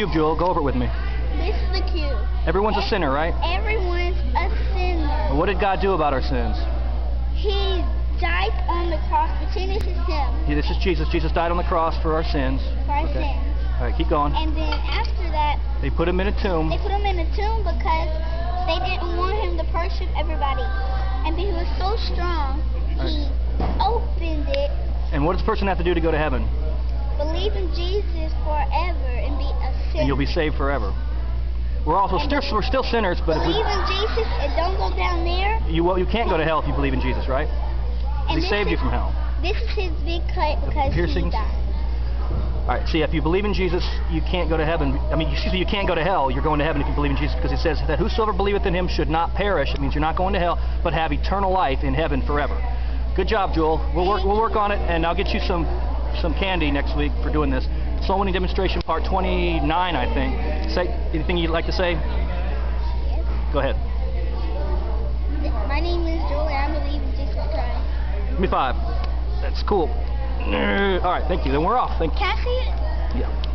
cube, Jewel. Go over it with me. This is the cube. Everyone's a sinner, right? Everyone's a sinner. What did God do about our sins? He died on the cross. The sin is him Yeah, This is Jesus. Jesus died on the cross for our sins. for our Okay. sins. All right, keep going. And then after that, They put him in a tomb. they put him in a tomb because they didn't want him to worship everybody. And he was so strong, he opened it, And what does a person have to do to go to heaven? Believe in Jesus forever, and be a sinner. And you'll be saved forever. We're also still we're still sinners, but if believe we, in Jesus and don't go down there. you well, you can't go to hell if you believe in Jesus, right? And He saved you from hell. This is his big cut because he died. All right. See, if you believe in Jesus, you can't go to heaven. I mean, excuse me, you can't go to hell. You're going to heaven if you believe in Jesus, because it says that whosoever believeth in Him should not perish. It means you're not going to hell, but have eternal life in heaven forever. Good job, Jewel. We'll work. We'll work on it, and I'll get you some some candy next week for doing this. Soul winning demonstration part 29, I think. Say anything you'd like to say? Yes. Go ahead. My name is Jewel, and I believe in Jesus Christ. Give me five. That's cool. All right. Thank you. Then we're off. Thank Can I see it? you. Yeah.